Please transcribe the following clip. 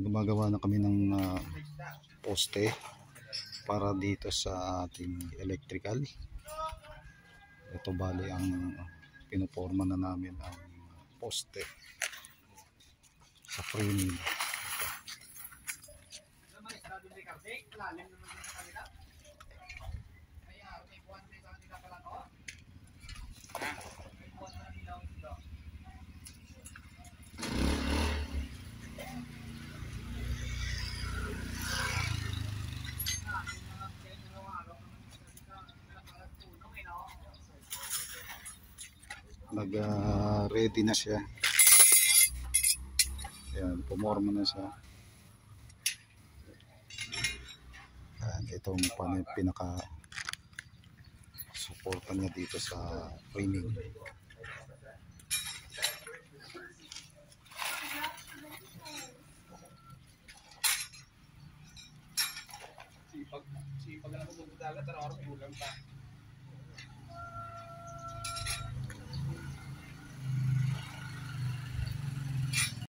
gumagawa na kami ng ah, poste para dito sa ating electrical. Ito bali ang pinuporma na namin ang poste sa framing nag ready na siya. Ayan, pumorma na siya. Ayan, itong pinaka suporta niya dito sa framing Sipag, sipag lang ako dagat, araw-araw kulang pa.